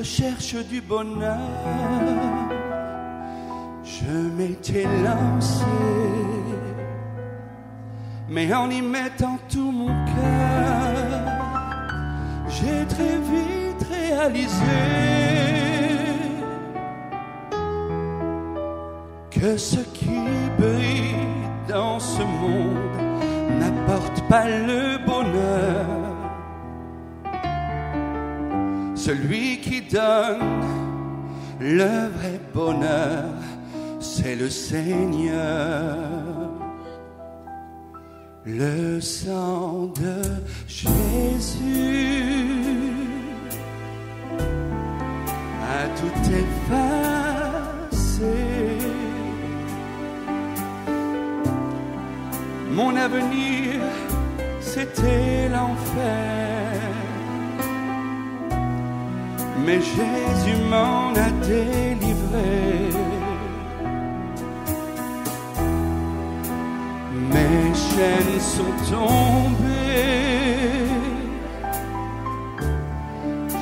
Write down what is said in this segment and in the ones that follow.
recherche du bonheur, je m'étais lancé, mais en y mettant tout mon cœur, j'ai très vite réalisé que ce qui brille dans ce monde n'apporte pas le bonheur. Celui qui donne le vrai bonheur, c'est le Seigneur. Le sang de Jésus a tout effacé. Mon avenir, c'était l'enfer. Mais Jésus m'en a délivré. Mes chaînes sont tombées.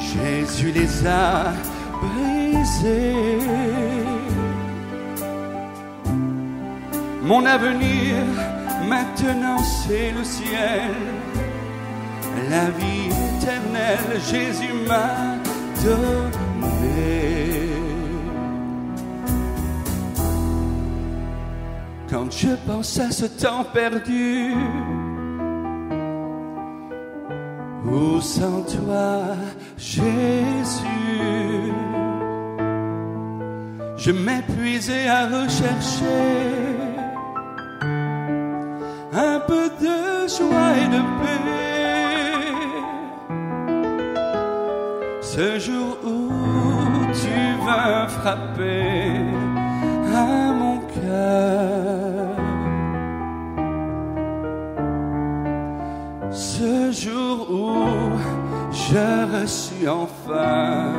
Jésus les a brisées. Mon avenir, maintenant c'est le ciel. La vie éternelle, Jésus m'a Quand je pense à ce temps perdu, où sans toi, Jésus, je m'épuisais à rechercher un peu de joie et de paix. Ce jour où tu vas frapper à mon cœur. Ce jour où je reçus enfin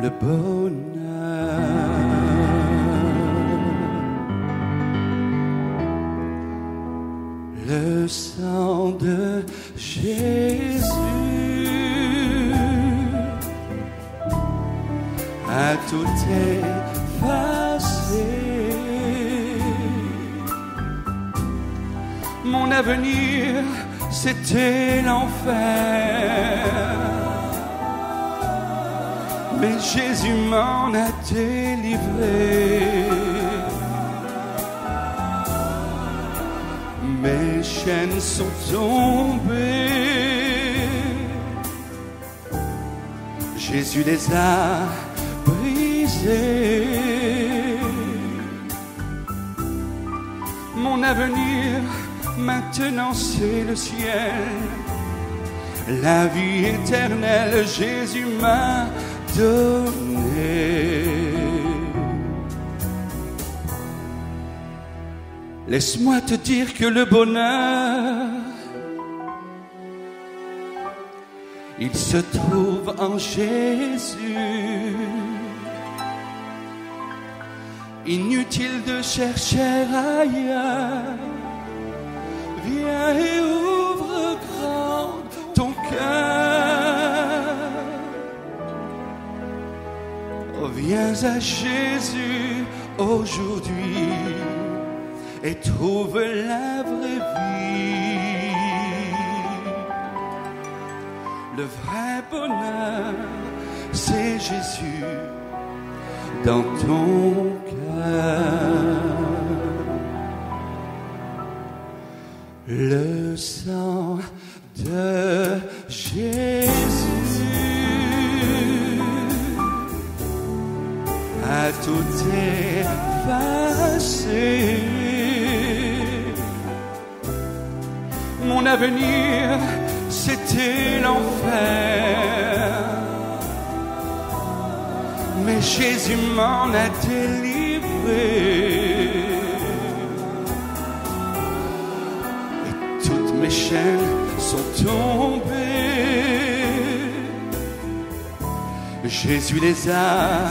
le bonheur. Le sang de Jésus tout effacé. Mon avenir, c'était l'enfer. Mais Jésus m'en a délivré. Mes chaînes sont tombées. Jésus les a Mon avenir, maintenant c'est le ciel. La vie éternelle, Jésus m'a donné. Laisse-moi te dire que le bonheur, il se trouve en Jésus. Inutile de chercher ailleurs. Viens et ouvre grand ton cœur. Oh, viens à Jésus aujourd'hui et trouve la vraie vie. Le vrai bonheur, c'est Jésus dans ton. Le sang de Jésus a tout effacé. Mon avenir, c'était l'enfer. Mais Jésus m'en a délivré. Et toutes mes chaînes sont tombées. Jésus les a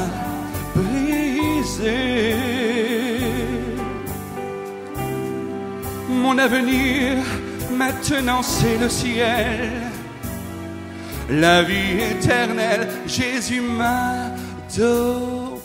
brisées. Mon avenir, maintenant c'est le ciel. la vie éternelle, Jésus m'a donné.